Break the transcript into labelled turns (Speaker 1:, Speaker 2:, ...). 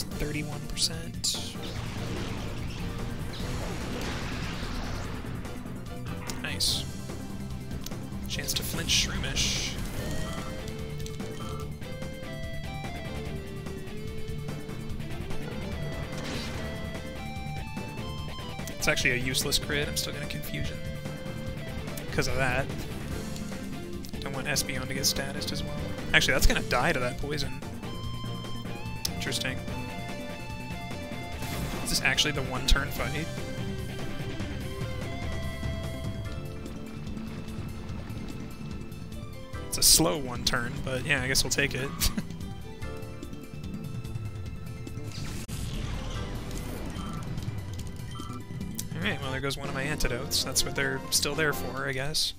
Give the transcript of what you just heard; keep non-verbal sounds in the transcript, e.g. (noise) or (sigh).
Speaker 1: It's 31%. Nice. Chance to flinch Shroomish. It's actually a useless crit. I'm still getting confusion. Because of that. Don't want Espeon to get statused as well. Actually, that's gonna die to that poison. Interesting. This is actually the one-turn fight? It's a slow one turn, but yeah, I guess we'll take it. (laughs) Alright, well there goes one of my antidotes. That's what they're still there for, I guess.